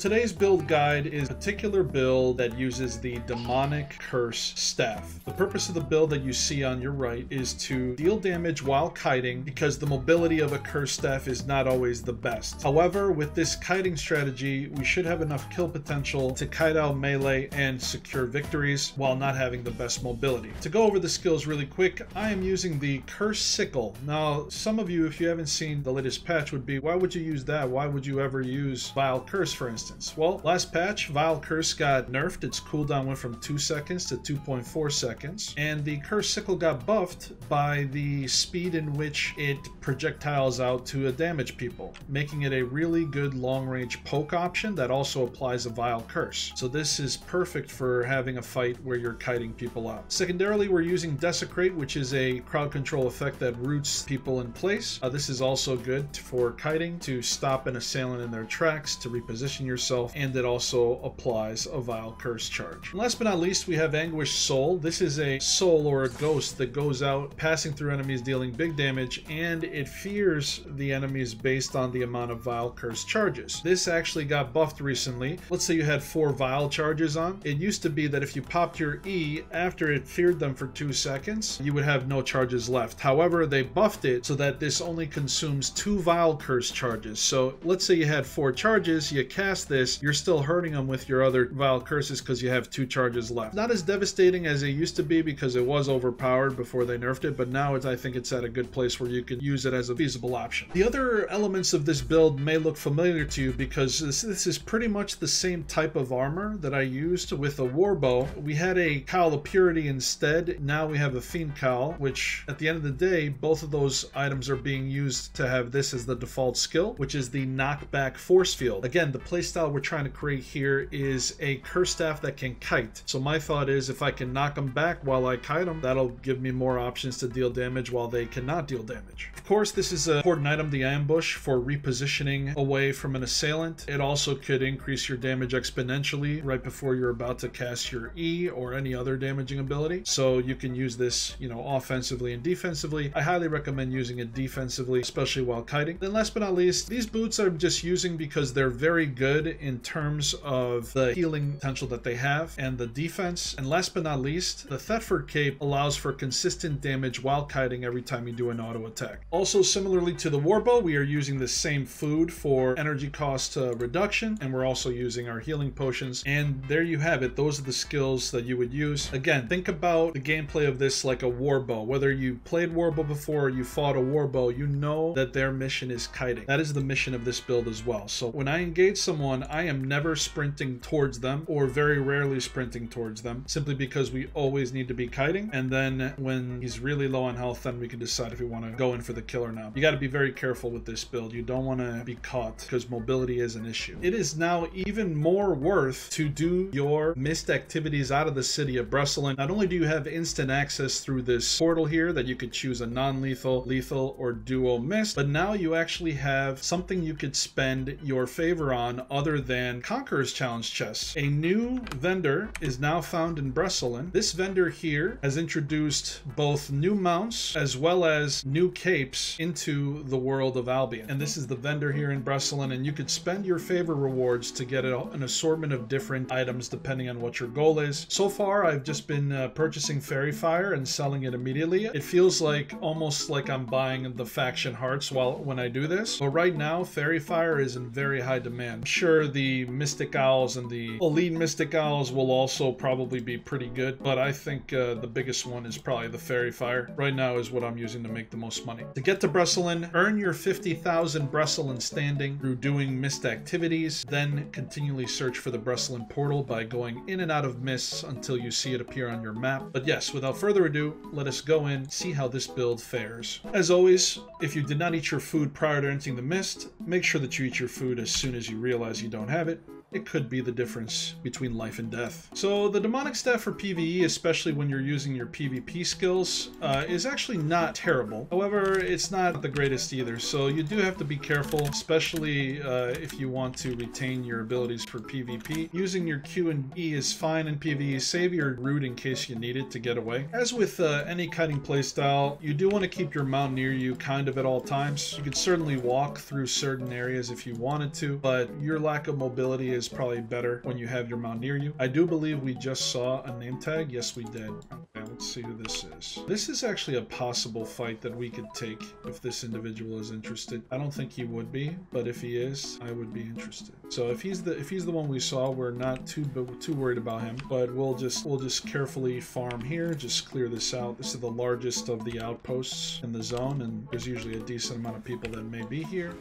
Today's build guide is a particular build that uses the Demonic Curse Staff. The purpose of the build that you see on your right is to deal damage while kiting because the mobility of a Curse Staff is not always the best. However, with this kiting strategy, we should have enough kill potential to kite out melee and secure victories while not having the best mobility. To go over the skills really quick, I am using the Curse Sickle. Now, some of you, if you haven't seen the latest patch, would be, why would you use that? Why would you ever use Vile Curse, for instance? Instance. Well, last patch, Vile Curse got nerfed. Its cooldown went from 2 seconds to 2.4 seconds. And the Curse Sickle got buffed by the speed in which it projectiles out to damage people, making it a really good long-range poke option that also applies a Vile Curse. So this is perfect for having a fight where you're kiting people out. Secondarily, we're using Desecrate, which is a crowd control effect that roots people in place. Uh, this is also good for kiting to stop an assailant in their tracks, to reposition yourself, and it also applies a vile curse charge. And last but not least, we have Anguish Soul. This is a soul or a ghost that goes out, passing through enemies, dealing big damage, and it fears the enemies based on the amount of vile curse charges. This actually got buffed recently. Let's say you had four vile charges on. It used to be that if you popped your E after it feared them for two seconds, you would have no charges left. However, they buffed it so that this only consumes two vile curse charges. So let's say you had four charges, you cast this, you're still hurting them with your other vile curses because you have two charges left. Not as devastating as it used to be because it was overpowered before they nerfed it, but now it's, I think it's at a good place where you can use it as a feasible option. The other elements of this build may look familiar to you because this, this is pretty much the same type of armor that I used with a warbow. We had a Cowl of Purity instead. Now we have a Fiend Cowl, which at the end of the day, both of those items are being used to have this as the default skill, which is the knockback force field. Again, the place playstyle we're trying to create here is a curse staff that can kite. So my thought is if I can knock them back while I kite them, that'll give me more options to deal damage while they cannot deal damage. Of course, this is an important item, the ambush, for repositioning away from an assailant. It also could increase your damage exponentially right before you're about to cast your E or any other damaging ability. So you can use this, you know, offensively and defensively. I highly recommend using it defensively, especially while kiting. Then last but not least, these boots I'm just using because they're very good good in terms of the healing potential that they have and the defense. And last but not least, the Thetford Cape allows for consistent damage while kiting every time you do an auto attack. Also, similarly to the Warbow, we are using the same food for energy cost uh, reduction, and we're also using our healing potions. And there you have it. Those are the skills that you would use. Again, think about the gameplay of this like a Warbow. Whether you played Warbow before or you fought a Warbow, you know that their mission is kiting. That is the mission of this build as well. So when I engage someone one, I am never sprinting towards them or very rarely sprinting towards them simply because we always need to be kiting. And then when he's really low on health, then we can decide if we want to go in for the kill or not. You got to be very careful with this build. You don't want to be caught because mobility is an issue. It is now even more worth to do your mist activities out of the city of Brecilien. Not only do you have instant access through this portal here that you could choose a non-lethal, lethal, or duo mist, but now you actually have something you could spend your favor on other than Conqueror's Challenge chests. A new vendor is now found in Brecilien. This vendor here has introduced both new mounts as well as new capes into the world of Albion. And this is the vendor here in Brecilien, and you could spend your favor rewards to get an assortment of different items depending on what your goal is. So far, I've just been uh, purchasing Fairy Fire and selling it immediately. It feels like almost like I'm buying the faction hearts while when I do this. But right now, Fairy Fire is in very high demand. Sure sure the Mystic Owls and the Elite Mystic Owls will also probably be pretty good, but I think uh, the biggest one is probably the Fairy Fire. Right now is what I'm using to make the most money. To get to Brecilien, earn your 50,000 Brecilien standing through doing mist activities, then continually search for the Brecilien portal by going in and out of mists until you see it appear on your map. But yes, without further ado, let us go in, see how this build fares. As always, if you did not eat your food prior to entering the mist, make sure that you eat your food as soon as you realize you don't have it it could be the difference between life and death. So the demonic staff for PvE, especially when you're using your PvP skills, uh, is actually not terrible. However, it's not the greatest either, so you do have to be careful, especially uh, if you want to retain your abilities for PvP. Using your Q and E is fine in PvE, save your root in case you need it to get away. As with uh, any kiting playstyle, you do want to keep your mount near you kind of at all times. You could certainly walk through certain areas if you wanted to, but your lack of mobility is is probably better when you have your mount near you. I do believe we just saw a name tag. Yes, we did. Okay, let's see who this is. This is actually a possible fight that we could take if this individual is interested. I don't think he would be, but if he is, I would be interested. So if he's the if he's the one we saw, we're not too too worried about him. But we'll just we'll just carefully farm here, just clear this out. This is the largest of the outposts in the zone, and there's usually a decent amount of people that may be here.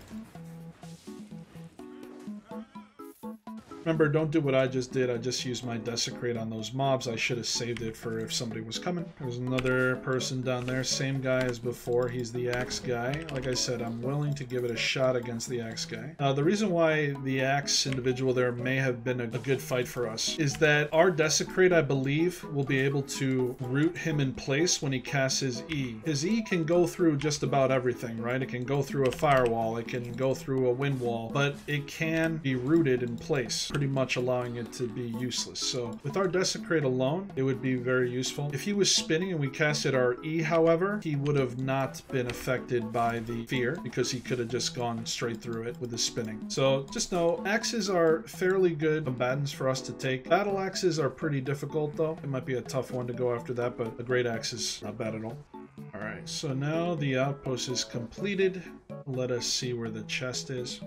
Remember, don't do what I just did. I just used my Desecrate on those mobs. I should have saved it for if somebody was coming. There's another person down there. Same guy as before. He's the Axe guy. Like I said, I'm willing to give it a shot against the Axe guy. Uh, the reason why the Axe individual there may have been a, a good fight for us is that our Desecrate, I believe, will be able to root him in place when he casts his E. His E can go through just about everything, right? It can go through a firewall. It can go through a wind wall, but it can be rooted in place pretty much allowing it to be useless. So with our Desecrate alone, it would be very useful. If he was spinning and we casted our E, however, he would have not been affected by the fear because he could have just gone straight through it with his spinning. So just know, axes are fairly good combatants for us to take. Battle axes are pretty difficult though. It might be a tough one to go after that, but a great axe is not bad at all. Alright, so now the outpost is completed. Let us see where the chest is.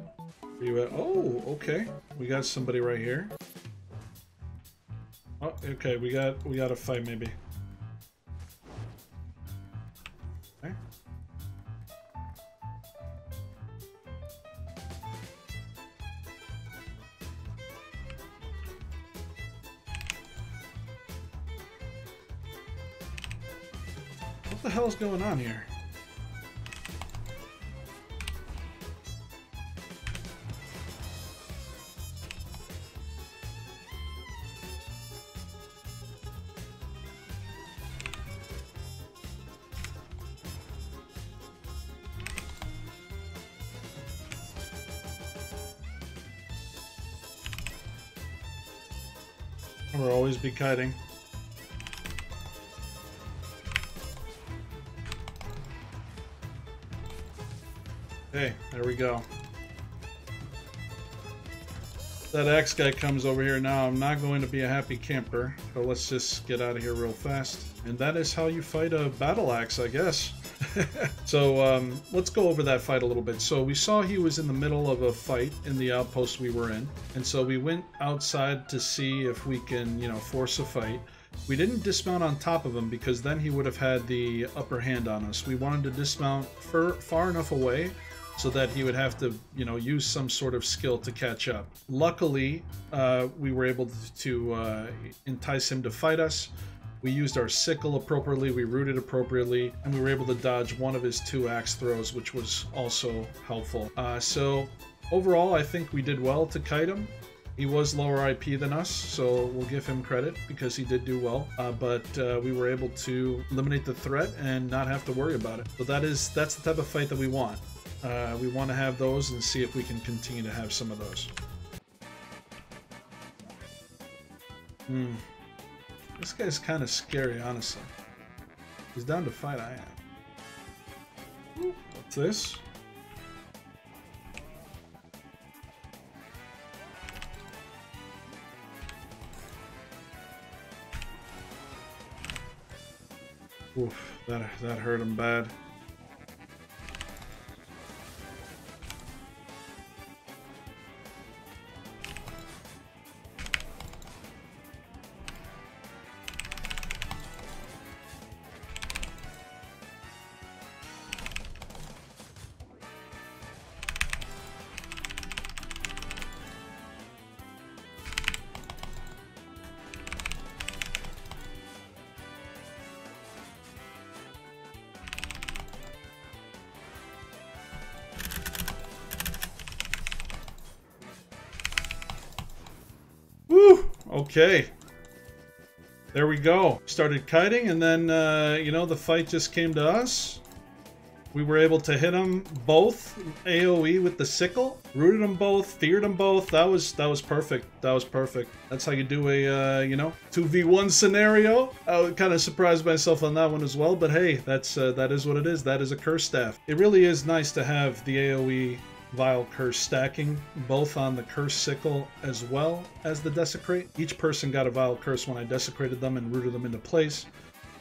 At? Oh, okay. We got somebody right here. Oh, okay. We got we got a fight maybe. What the hell is going on here? Be kiting. Okay, there we go. That Axe guy comes over here now. I'm not going to be a happy camper, so let's just get out of here real fast. And that is how you fight a battle axe, I guess. so um, let's go over that fight a little bit. So we saw he was in the middle of a fight in the outpost we were in, and so we went outside to see if we can, you know, force a fight. We didn't dismount on top of him because then he would have had the upper hand on us. We wanted to dismount far, far enough away so that he would have to, you know, use some sort of skill to catch up. Luckily, uh, we were able to uh, entice him to fight us. We used our sickle appropriately, we rooted appropriately, and we were able to dodge one of his two axe throws, which was also helpful. Uh, so overall, I think we did well to kite him. He was lower IP than us, so we'll give him credit because he did do well. Uh, but uh, we were able to eliminate the threat and not have to worry about it. So that is that's the type of fight that we want. Uh, we want to have those and see if we can continue to have some of those. Hmm. This guy's kind of scary, honestly. He's down to fight, I am. What's this? Oof, that, that hurt him bad. Okay. There we go. Started kiting, and then, uh, you know, the fight just came to us. We were able to hit them both AoE with the sickle, rooted them both, feared them both. That was that was perfect. That was perfect. That's how you do a uh, you know two v one scenario. I kind of surprised myself on that one as well, but hey, that's uh, that is what it is. That is a curse staff. It really is nice to have the AoE Vile Curse stacking, both on the Curse Sickle as well as the Desecrate. Each person got a Vile Curse when I desecrated them and rooted them into place.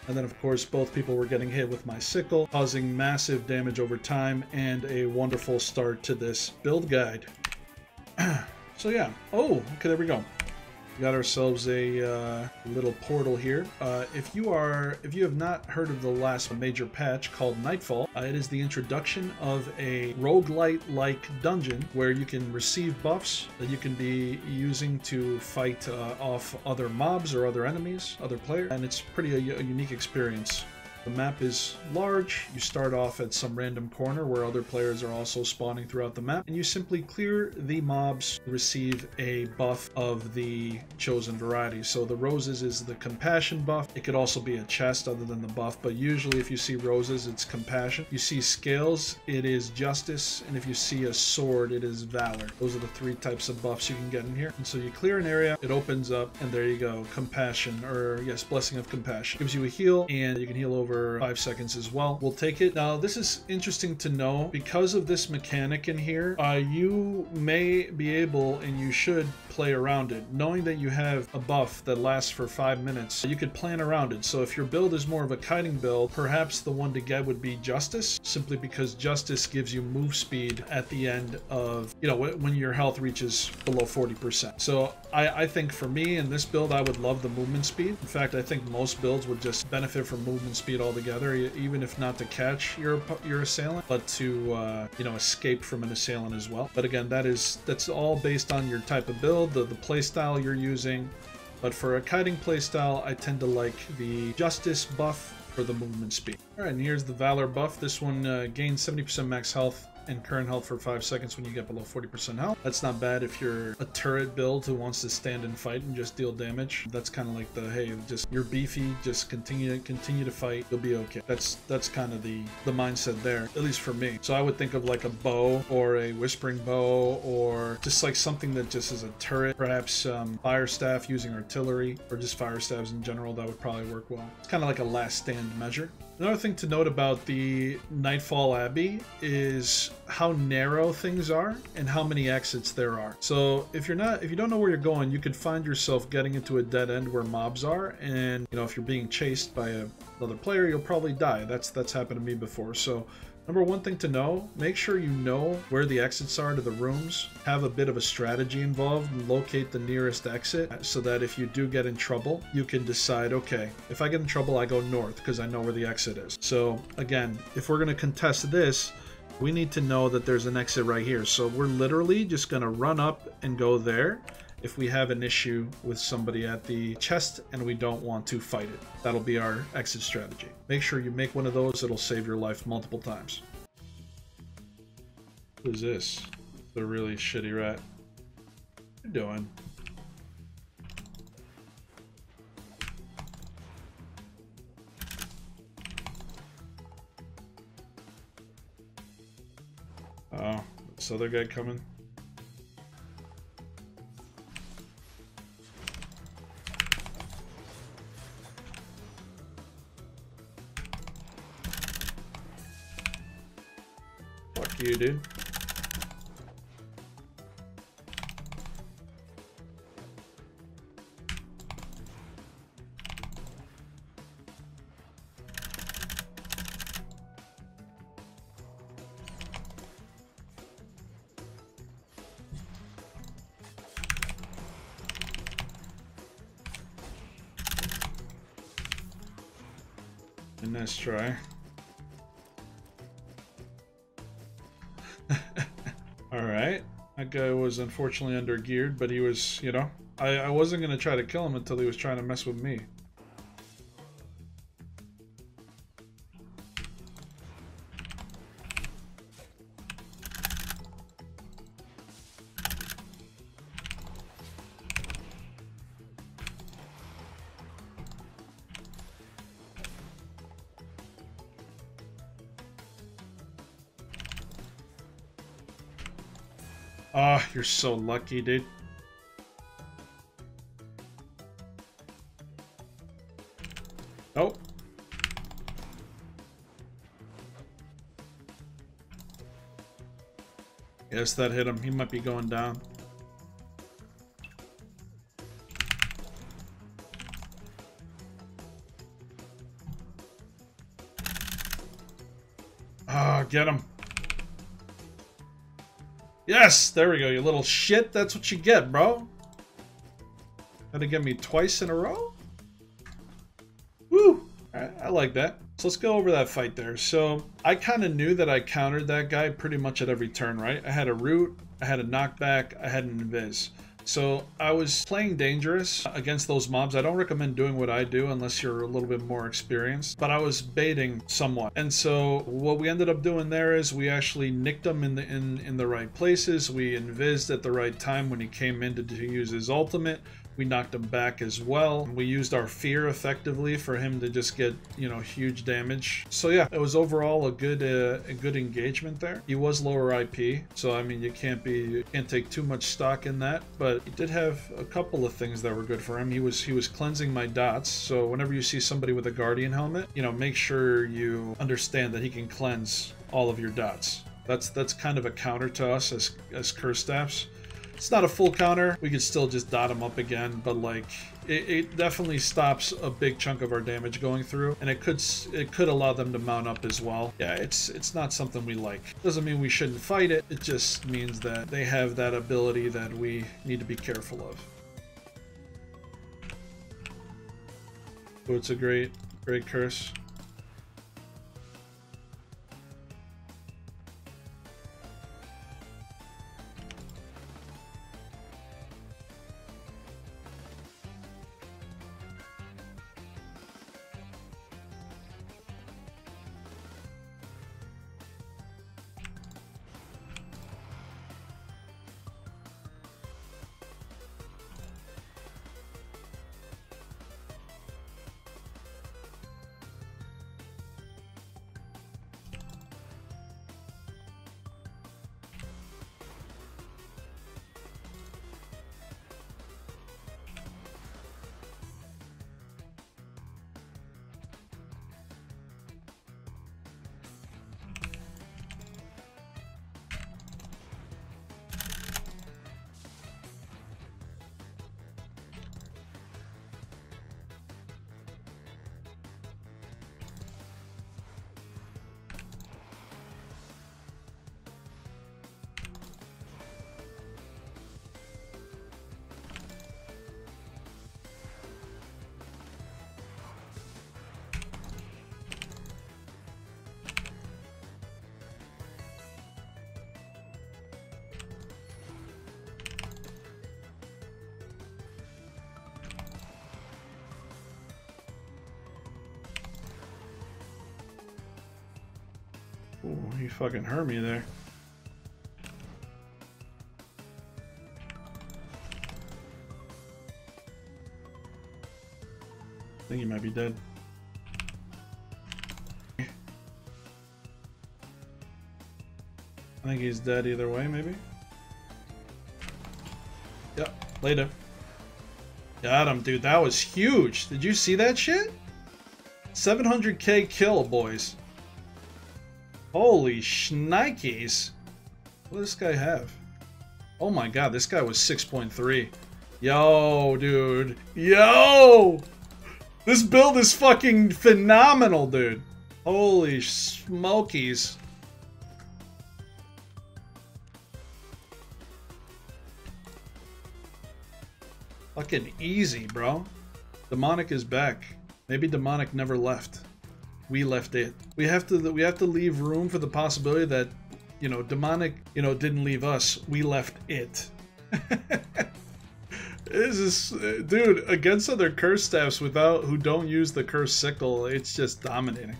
And then, of course, both people were getting hit with my sickle, causing massive damage over time and a wonderful start to this build guide. so yeah. Oh, okay, there we go. Got ourselves a uh, little portal here. Uh, if you are, if you have not heard of the last major patch called Nightfall, uh, it is the introduction of a roguelite-like dungeon where you can receive buffs that you can be using to fight uh, off other mobs or other enemies, other players, and it's pretty a, a unique experience. The map is large, you start off at some random corner where other players are also spawning throughout the map, and you simply clear the mobs, receive a buff of the chosen variety. So the roses is the compassion buff. It could also be a chest other than the buff, but usually if you see roses, it's compassion. You see scales, it is justice, and if you see a sword, it is valor. Those are the three types of buffs you can get in here. And so you clear an area, it opens up, and there you go, compassion, or yes, blessing of compassion. Gives you a heal, and you can heal over for five seconds as well. We'll take it. Now, this is interesting to know. Because of this mechanic in here, uh, you may be able, and you should, play around it. Knowing that you have a buff that lasts for five minutes, you could plan around it. So if your build is more of a kiting build, perhaps the one to get would be Justice, simply because Justice gives you move speed at the end of, you know, when your health reaches below 40%. So I, I think for me in this build, I would love the movement speed. In fact, I think most builds would just benefit from movement speed altogether, even if not to catch your your assailant, but to uh, you know escape from an assailant as well. But again, that is that's all based on your type of build, the, the playstyle you're using. But for a kiting playstyle, I tend to like the Justice buff for the movement speed. Alright, and here's the Valor buff. This one uh, gains 70% max health and current health for 5 seconds when you get below 40% health. That's not bad if you're a turret build who wants to stand and fight and just deal damage. That's kind of like the, hey, just you're beefy, just continue continue to fight, you'll be okay. That's that's kind of the, the mindset there, at least for me. So I would think of like a bow or a whispering bow or just like something that just is a turret, perhaps um, fire staff using artillery or just fire staffs in general, that would probably work well. It's kind of like a last stand measure. Another thing to note about the Nightfall Abbey is how narrow things are and how many exits there are. So if you're not if you don't know where you're going, you could find yourself getting into a dead end where mobs are and you know if you're being chased by a, another player, you'll probably die. That's that's happened to me before. So Number one thing to know, make sure you know where the exits are to the rooms. Have a bit of a strategy involved and locate the nearest exit so that if you do get in trouble, you can decide, okay, if I get in trouble, I go north because I know where the exit is. So again, if we're going to contest this, we need to know that there's an exit right here. So we're literally just going to run up and go there if we have an issue with somebody at the chest and we don't want to fight it. That'll be our exit strategy. Make sure you make one of those, it'll save your life multiple times. Who's this? The really shitty rat. What you doing? Oh, this other guy coming? You, dude. Nice try. Alright. That guy was unfortunately under geared, but he was, you know, I, I wasn't going to try to kill him until he was trying to mess with me. You're so lucky, dude. Oh. Yes, that hit him. He might be going down. Ah, oh, get him. Yes, there we go, you little shit. That's what you get, bro. Had to get me twice in a row? Woo! I, I like that. So let's go over that fight there. So I kind of knew that I countered that guy pretty much at every turn, right? I had a root, I had a knockback, I had an invis. So I was playing dangerous against those mobs. I don't recommend doing what I do unless you're a little bit more experienced, but I was baiting somewhat. And so what we ended up doing there is we actually nicked him in the in, in the right places. We invised at the right time when he came in to, to use his ultimate. We knocked him back as well. We used our fear effectively for him to just get, you know, huge damage. So yeah, it was overall a good uh, a good engagement there. He was lower IP, so I mean you can't be you can't take too much stock in that, but he did have a couple of things that were good for him. He was he was cleansing my dots. So whenever you see somebody with a guardian helmet, you know, make sure you understand that he can cleanse all of your dots. That's that's kind of a counter to us as as curse staffs. It's not a full counter. We could still just dot him up again, but like it, it, definitely stops a big chunk of our damage going through, and it could it could allow them to mount up as well. Yeah, it's it's not something we like. Doesn't mean we shouldn't fight it. It just means that they have that ability that we need to be careful of. So it's a great great curse. He fucking hurt me there. I think he might be dead. I think he's dead either way, maybe? Yep, later. Got him, dude. That was huge. Did you see that shit? 700k kill, boys. Holy shnikes. What does this guy have? Oh my god, this guy was 6.3. Yo, dude. Yo! This build is fucking phenomenal, dude. Holy smokies. Fucking easy, bro. Demonic is back. Maybe Demonic never left we left it. We have to we have to leave room for the possibility that you know demonic you know didn't leave us. We left it. this is dude against other curse staffs without who don't use the curse sickle. It's just dominating.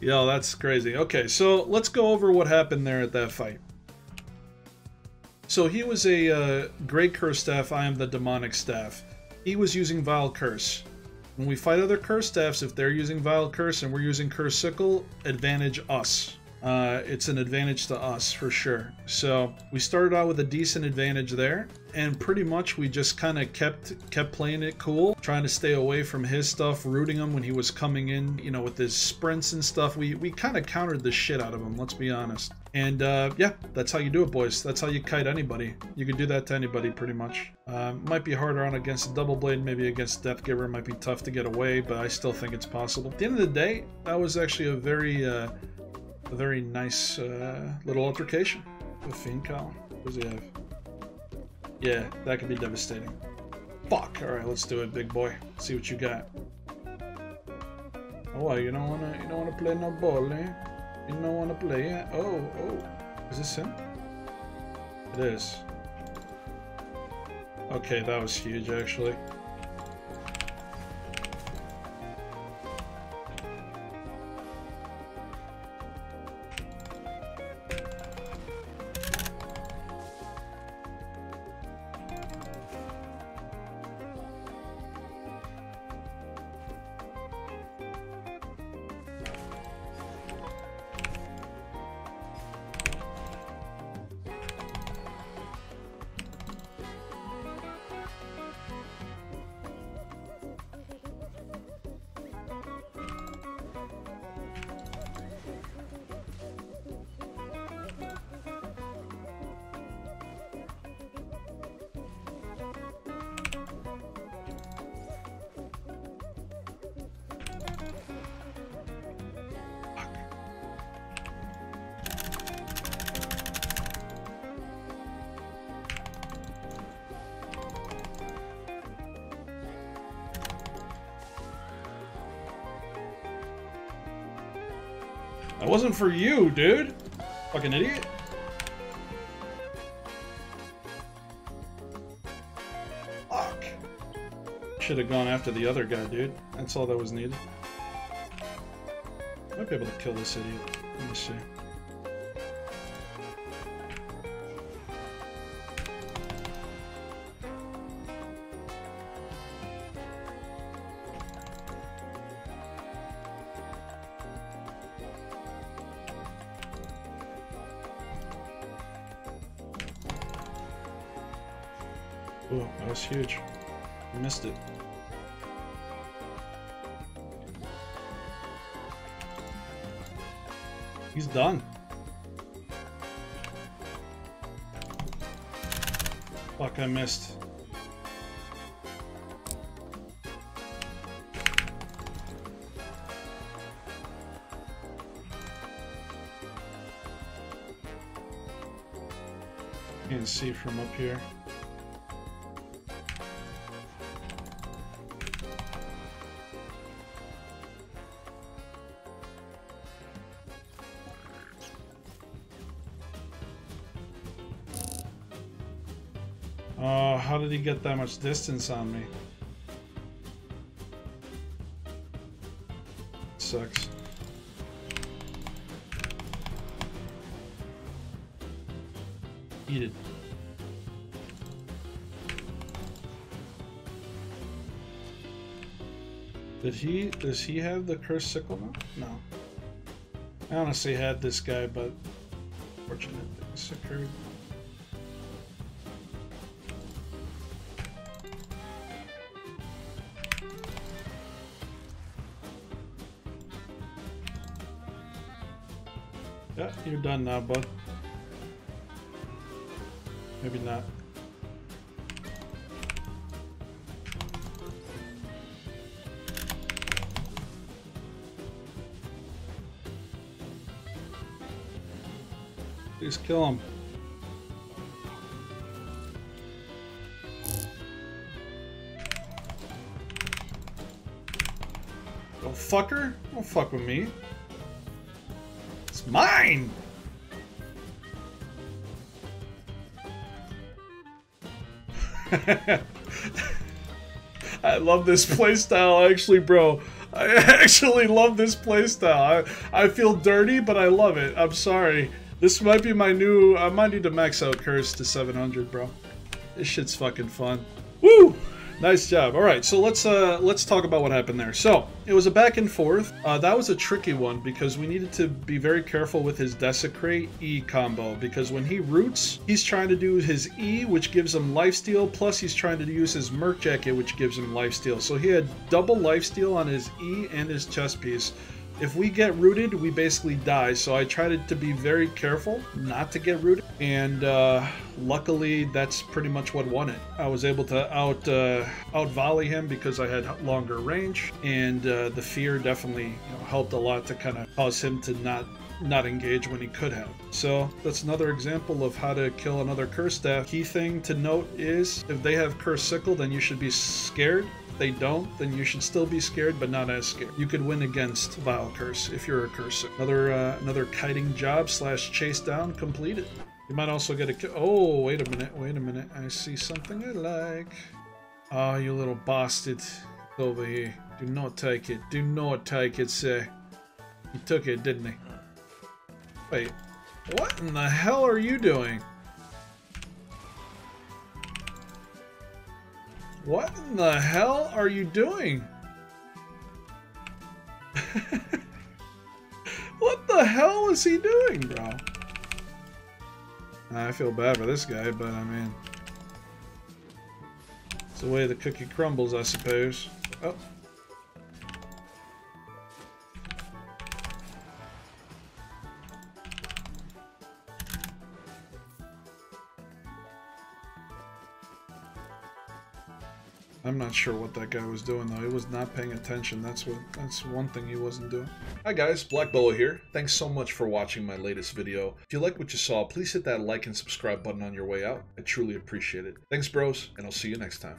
Yo, that's crazy. Okay, so let's go over what happened there at that fight. So he was a uh, great curse staff. I am the demonic staff. He was using vile curse. When we fight other curse staffs, if they're using Vile Curse and we're using Curse Sickle, advantage us. Uh, it's an advantage to us for sure. So we started out with a decent advantage there, and pretty much we just kind of kept kept playing it cool, trying to stay away from his stuff, rooting him when he was coming in, you know, with his sprints and stuff. We we kind of countered the shit out of him. Let's be honest. And uh, yeah, that's how you do it, boys. That's how you kite anybody. You can do that to anybody, pretty much. Uh, might be harder on against a double blade, maybe against Death Giver. Might be tough to get away, but I still think it's possible. At the end of the day, that was actually a very, uh, a very nice uh, little altercation with Fiend Colin. What does he have? Yeah, that could be devastating. Fuck. All right, let's do it, big boy. See what you got. Oh, you don't wanna, you don't wanna play no ball, eh? You don't wanna play, eh? Oh, oh, is this him? It is. Okay, that was huge, actually. That wasn't for you, dude. Fucking idiot. Fuck. Should have gone after the other guy, dude. That's all that was needed. Might be able to kill this idiot. Let me see. He's done. Fuck, I missed. Can see from up here. Get that much distance on me? Sucks. Eat it. Did he, does he have the cursed sickle now? No. I honestly had this guy, but fortunate things occurred. You're done now, bud. Maybe not. Please kill him. Don't fucker. Don't fuck with me. It's mine! I love this playstyle, actually, bro. I actually love this playstyle. I, I feel dirty, but I love it. I'm sorry. This might be my new... I might need to max out Curse to 700, bro. This shit's fucking fun. Woo! Nice job. All right, so let's uh let's talk about what happened there. So it was a back and forth. Uh, that was a tricky one because we needed to be very careful with his desecrate E combo because when he roots, he's trying to do his E, which gives him lifesteal, plus he's trying to use his merc jacket, which gives him lifesteal. So he had double lifesteal on his E and his chest piece if we get rooted, we basically die. So I tried to be very careful not to get rooted, and uh, luckily that's pretty much what won it. I was able to out uh, out volley him because I had longer range, and uh, the fear definitely you know, helped a lot to kind of cause him to not not engage when he could have. So that's another example of how to kill another curse staff. Key thing to note is if they have curse sickle, then you should be scared. They don't, then you should still be scared, but not as scared. You could win against Vile Curse if you're a curse. Another uh, another kiting job slash chase down completed. You might also get a. Oh, wait a minute, wait a minute. I see something I like. Oh, you little bastard. Over here. Do not take it. Do not take it, sir. He took it, didn't he? Wait, what in the hell are you doing? What in the hell are you doing? what the hell is he doing, bro? I feel bad for this guy, but I mean... It's the way the cookie crumbles, I suppose. Oh. I'm not sure what that guy was doing though. He was not paying attention. That's what that's one thing he wasn't doing. Hi guys, Blackboa here. Thanks so much for watching my latest video. If you like what you saw, please hit that like and subscribe button on your way out. I truly appreciate it. Thanks bros, and I'll see you next time.